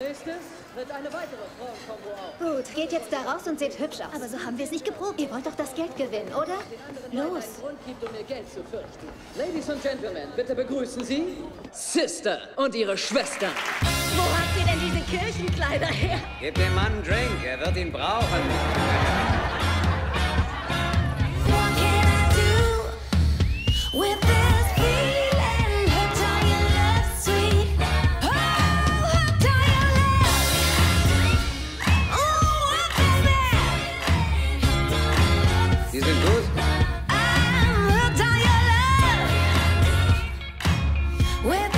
Nächstes wird eine weitere Frauenkombo auf. Gut, geht jetzt da raus und seht hübsch aus. Aber so haben wir es nicht geprobt. Ihr wollt doch das Geld gewinnen, oder? Los. Einen Grund gibt, um ihr Geld zu fürchten. Ladies und Gentlemen, bitte begrüßen Sie Sister und ihre Schwestern. Wo habt ihr denn diese Kirchenkleider her? Gib dem Mann einen Drink, er wird ihn brauchen. We're